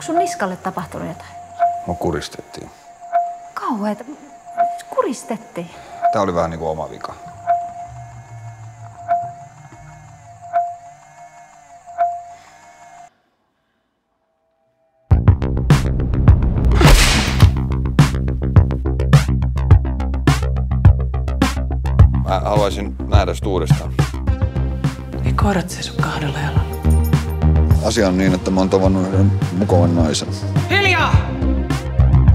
Onko sun niskalle tapahtunut jotain? Mua kuristettiin. Kauheeta. Kuristettiin. Tää oli vähän niinku oma vika. Mä haluaisin nähdä sitä uudestaan. Ei koirat seiso kahdella jalalla. Asia on niin, että mä oon tavannut yhden mukavan naisen. Hiljaa!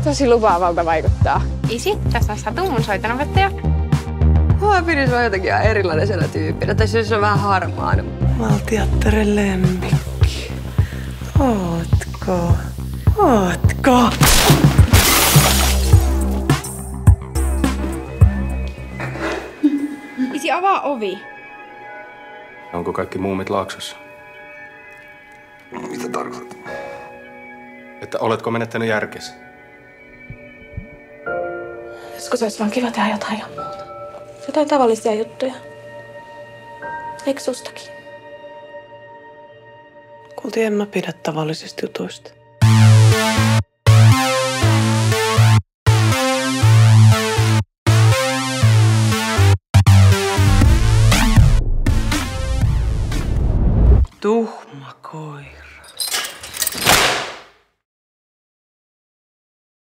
Tosi lupaavalta vaikuttaa. Isi, tässä on Satu, mun soitanopettaja. Mä pidin sua jotenkin ihan erilaisena tyyppinä. Tai siis se on vähän harmaana. Valtiattaren lemmikki. Ootko? Ootko? Isi, avaa ovi. Onko kaikki muumit laaksossa? Mitä tarkoitat? Että oletko menettänyt järkesi? Joskus olisi vaan kiva tehdä jotain ihan muuta. Jotain tavallisia juttuja. Eikö sustakin? Kuultiin en mä pidä tavallisista jutuista. Дух макой,